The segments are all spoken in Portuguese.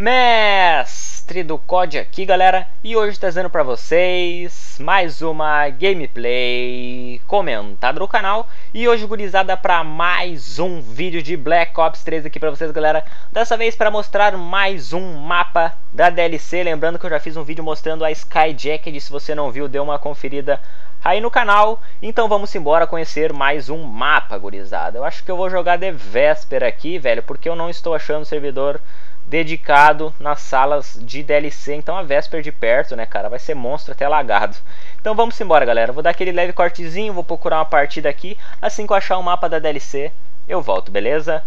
Mestre do COD aqui galera e hoje trazendo para vocês mais uma gameplay comentada no canal. E hoje gurizada para mais um vídeo de Black Ops 3 aqui para vocês galera. Dessa vez para mostrar mais um mapa da DLC lembrando que eu já fiz um vídeo mostrando a Skyjacket se você não viu dê uma conferida aí no canal. Então vamos embora conhecer mais um mapa gurizada. Eu acho que eu vou jogar de véspera aqui velho porque eu não estou achando o servidor dedicado nas salas de DLC. Então a Vesper de perto, né, cara, vai ser monstro até lagado. Então vamos embora, galera. Vou dar aquele leve cortezinho, vou procurar uma partida aqui. Assim que eu achar o mapa da DLC, eu volto, beleza?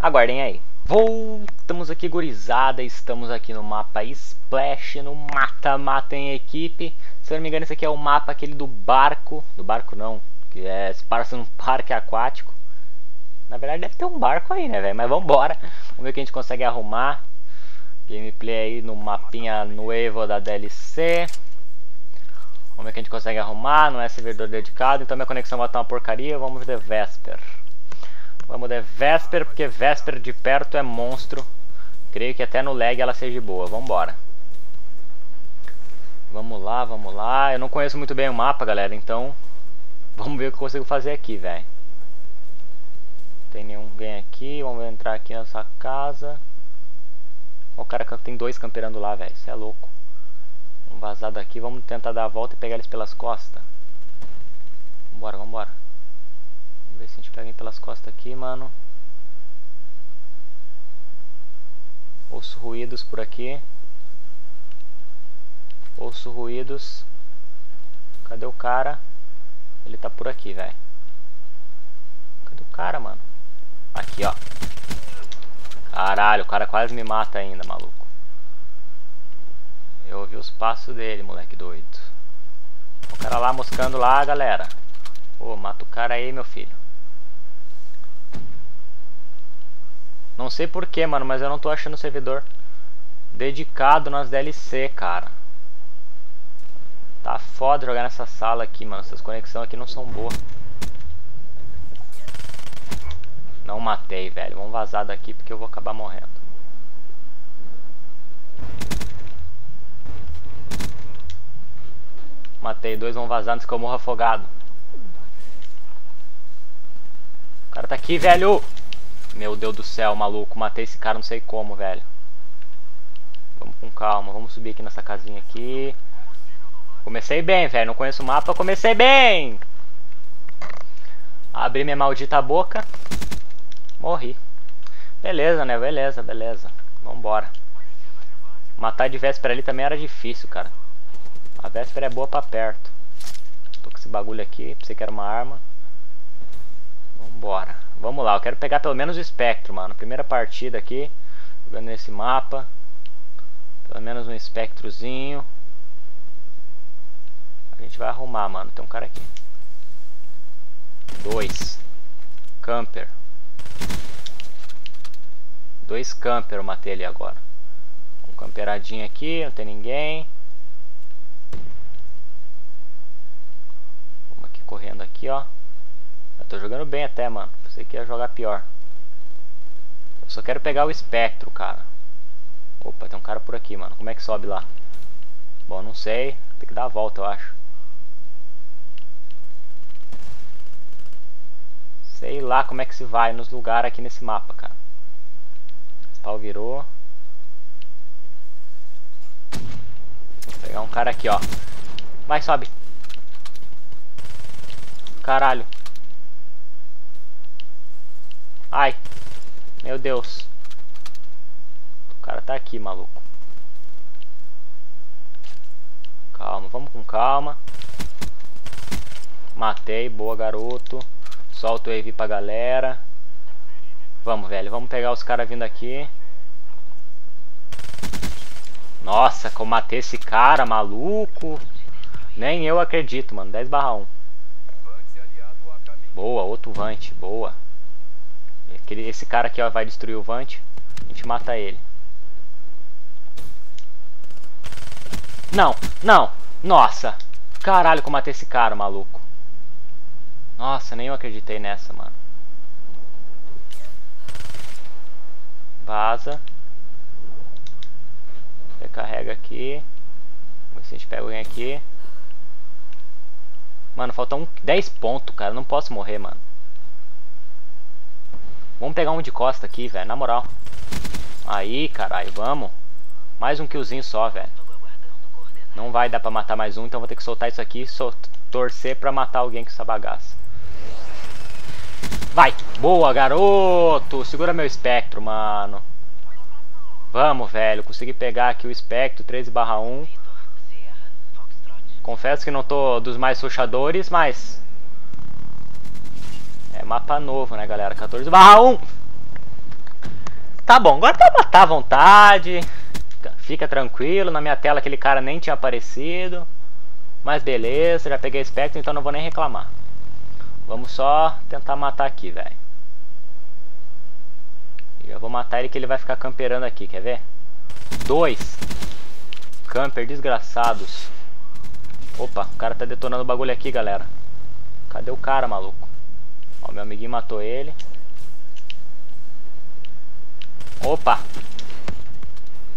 Aguardem aí. Voltamos aqui, gurizada. Estamos aqui no mapa Splash, no mata-mata em equipe. Se eu não me engano, esse aqui é o mapa aquele do barco. Do barco não, que é se passa num parque aquático. Na verdade deve ter um barco aí, né, velho? Mas vambora. Vamos ver o que a gente consegue arrumar. Gameplay aí no mapinha novo da DLC. Vamos ver o que a gente consegue arrumar. Não é servidor dedicado, então minha conexão vai estar uma porcaria. Vamos de Vesper. Vamos de Vesper, porque Vesper de perto é monstro. Creio que até no lag ela seja boa. Vambora. Vamos lá, vamos lá. Eu não conheço muito bem o mapa, galera, então... Vamos ver o que eu consigo fazer aqui, velho tem ninguém aqui. Vamos entrar aqui nessa casa. O cara tem dois camperando lá, velho. Isso é louco. Vamos vazar daqui. Vamos tentar dar a volta e pegar eles pelas costas. Vambora, vambora. Vamos ver se a gente pega pelas costas aqui, mano. Ouço ruídos por aqui. Ouço ruídos. Cadê o cara? Ele tá por aqui, velho. Cadê o cara, mano? Aqui, ó. Caralho, o cara quase me mata ainda, maluco. Eu ouvi os passos dele, moleque doido. O cara lá moscando lá, galera. Pô, mata o cara aí, meu filho. Não sei porquê, mano, mas eu não tô achando o servidor dedicado nas DLC, cara. Tá foda jogar nessa sala aqui, mano. Essas conexões aqui não são boas. Não matei, velho. Vamos vazar daqui porque eu vou acabar morrendo. Matei dois, vão vazar antes que eu morra afogado. O cara tá aqui, velho! Meu Deus do céu, maluco. Matei esse cara, não sei como, velho. Vamos com calma. Vamos subir aqui nessa casinha aqui. Comecei bem, velho. Não conheço o mapa, comecei bem! Abri minha maldita boca. Morri. Beleza, né? Beleza, beleza. Vambora. Matar de véspera ali também era difícil, cara. A véspera é boa pra perto. Tô com esse bagulho aqui. Pensei que era uma arma. Vambora. Vamos lá, eu quero pegar pelo menos o espectro, mano. Primeira partida aqui. Jogando nesse mapa. Pelo menos um espectrozinho. A gente vai arrumar, mano. Tem um cara aqui. Dois. Camper. Dois camper eu matei ali agora. Um camperadinho aqui, não tem ninguém. Vamos aqui correndo aqui, ó. Eu tô jogando bem até, mano. Pensei que ia jogar pior. Eu só quero pegar o espectro, cara. Opa, tem um cara por aqui, mano. Como é que sobe lá? Bom, não sei. Tem que dar a volta, eu acho. Sei lá como é que se vai nos lugares aqui nesse mapa, cara. Pau virou. Vou pegar um cara aqui, ó. Vai, sobe. Caralho. Ai. Meu Deus. O cara tá aqui, maluco. Calma, vamos com calma. Matei, boa garoto. Solta o EV pra galera. Vamos, velho. Vamos pegar os caras vindo aqui. Nossa, como matei esse cara, maluco. Nem eu acredito, mano. 10 barra 1. Boa, outro Vante. Boa. Esse cara aqui ó, vai destruir o Vante. A gente mata ele. Não, não. Nossa. Caralho, como matei esse cara, maluco. Nossa, nem eu acreditei nessa, mano. Vaza. Recarrega aqui. Vamos ver se a gente pega alguém aqui. Mano, faltam um, 10 pontos, cara. Não posso morrer, mano. Vamos pegar um de costa aqui, velho. Na moral. Aí, caralho. Vamos. Mais um killzinho só, velho. Não vai dar pra matar mais um, então vou ter que soltar isso aqui torcer pra matar alguém com essa bagaça. Vai! Boa, garoto! Segura meu espectro, mano. Vamos, velho. Consegui pegar aqui o espectro 13 barra 1. Confesso que não tô dos mais puxadores, mas... É mapa novo, né, galera? 14 barra 1. Tá bom, agora tá matar à vontade. Fica tranquilo, na minha tela aquele cara nem tinha aparecido. Mas beleza, já peguei espectro, então não vou nem reclamar. Vamos só tentar matar aqui, velho. Já vou matar ele que ele vai ficar camperando aqui, quer ver? Dois. Camper desgraçados. Opa, o cara tá detonando o bagulho aqui, galera. Cadê o cara, maluco? Ó, meu amiguinho matou ele. Opa!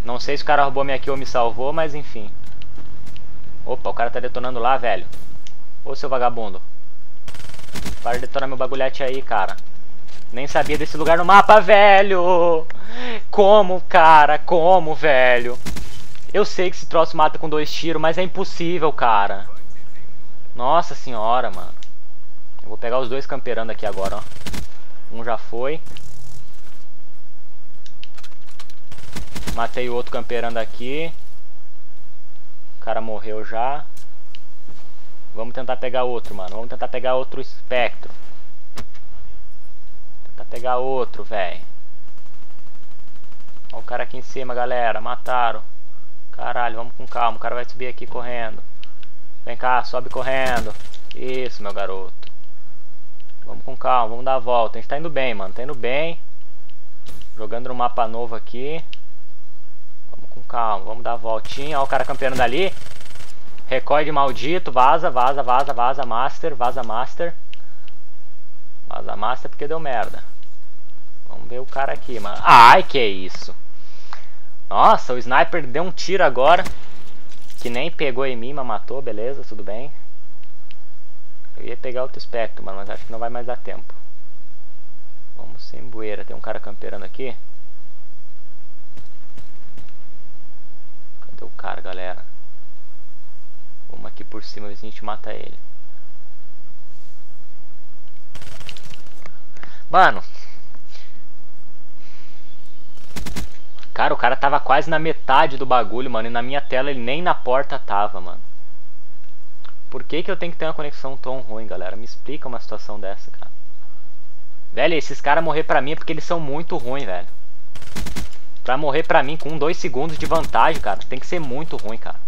Não sei se o cara roubou minha kill ou me salvou, mas enfim. Opa, o cara tá detonando lá, velho. Ô, seu vagabundo. Para de detonar meu bagulhete aí, cara. Nem sabia desse lugar no mapa, velho. Como, cara? Como, velho? Eu sei que esse troço mata com dois tiros, mas é impossível, cara. Nossa senhora, mano. Eu vou pegar os dois camperando aqui agora, ó. Um já foi. Matei o outro camperando aqui. O cara morreu já. Vamos tentar pegar outro, mano. Vamos tentar pegar outro espectro. Tentar pegar outro, velho. Olha o cara aqui em cima, galera. Mataram. Caralho, vamos com calma. O cara vai subir aqui correndo. Vem cá, sobe correndo. Isso, meu garoto. Vamos com calma, vamos dar a volta. A gente tá indo bem, mano. Tá indo bem. Jogando no mapa novo aqui. Vamos com calma, vamos dar a voltinha. Olha o cara campeando dali. Recorde maldito. Vaza, vaza, vaza, vaza. Master, vaza master. Vaza master porque deu merda. Vamos ver o cara aqui, mano. Ai, que isso. Nossa, o sniper deu um tiro agora. Que nem pegou em mim, mas matou, beleza, tudo bem. Eu ia pegar outro espectro, mano, mas acho que não vai mais dar tempo. Vamos sem bueira. Tem um cara camperando aqui. Cadê o cara, galera? Vamos aqui por cima ver se a gente mata ele. Mano, Cara, o cara tava quase na metade do bagulho, mano. E na minha tela ele nem na porta tava, mano. Por que que eu tenho que ter uma conexão tão ruim, galera? Me explica uma situação dessa, cara. Velho, esses caras morrer pra mim é porque eles são muito ruins, velho. Pra morrer pra mim com 2 segundos de vantagem, cara, tem que ser muito ruim, cara.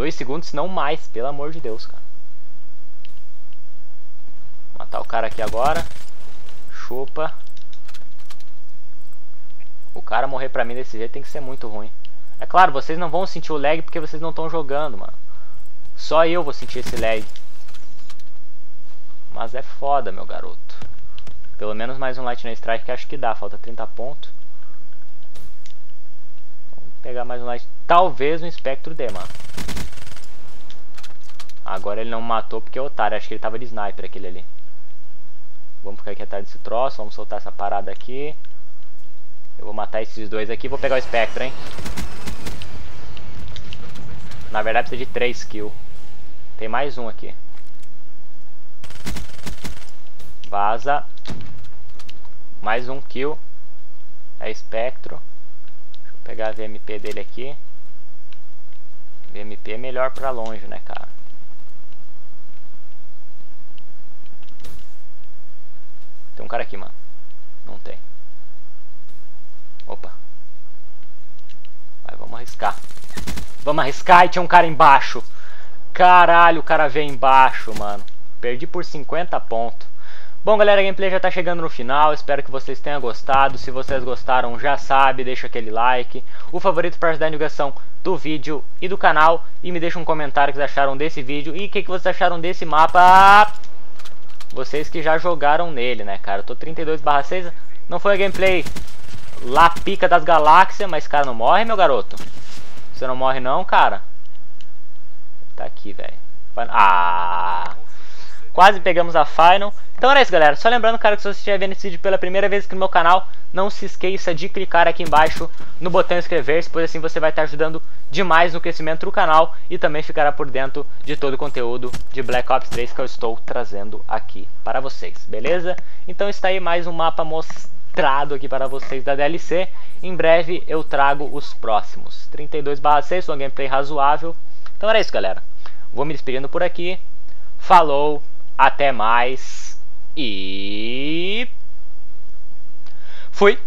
2 segundos, se não mais, pelo amor de Deus, cara. Matar o cara aqui agora. Chupa. O cara morrer pra mim desse jeito tem que ser muito ruim. É claro, vocês não vão sentir o lag porque vocês não estão jogando, mano. Só eu vou sentir esse lag. Mas é foda, meu garoto. Pelo menos mais um Lightning Strike que acho que dá. Falta 30 pontos. Vamos pegar mais um Light. Talvez um Espectro dê, mano. Agora ele não matou porque é otário. Acho que ele tava de sniper aquele ali. Vamos ficar aqui atrás desse troço. Vamos soltar essa parada aqui. Eu vou matar esses dois aqui vou pegar o espectro, hein? Na verdade precisa de 3 kills. Tem mais um aqui. Vaza. Mais um kill. É espectro. Deixa eu pegar a VMP dele aqui. VMP é melhor pra longe, né, cara? Tem um cara aqui, mano. Não tem. Opa. Vai, vamos arriscar. Vamos arriscar e tinha um cara embaixo. Caralho, o cara veio embaixo, mano. Perdi por 50 pontos. Bom, galera, a gameplay já tá chegando no final. Espero que vocês tenham gostado. Se vocês gostaram, já sabe, deixa aquele like. O favorito para ajudar a divulgação do vídeo e do canal. E me deixa um comentário que vocês acharam desse vídeo. E o que, que vocês acharam desse mapa. Vocês que já jogaram nele, né, cara? Eu tô 32 6. Não foi a gameplay lá pica das galáxias, mas cara não morre, meu garoto. Você não morre não, cara. Tá aqui, velho. Ah! Quase pegamos a final. Então era isso, galera. Só lembrando, cara, que se você estiver vendo esse vídeo pela primeira vez aqui no meu canal, não se esqueça de clicar aqui embaixo no botão inscrever-se, pois assim você vai estar ajudando demais no crescimento do canal e também ficará por dentro de todo o conteúdo de Black Ops 3 que eu estou trazendo aqui para vocês, beleza? Então está aí mais um mapa mostrado aqui para vocês da DLC. Em breve eu trago os próximos. 32/6, uma gameplay razoável. Então era isso, galera. Vou me despedindo por aqui. Falou, até mais e. Fui!